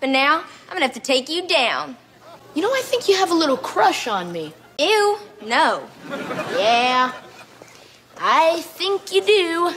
But now, I'm gonna have to take you down. You know, I think you have a little crush on me. Ew, no. Yeah, I think you do.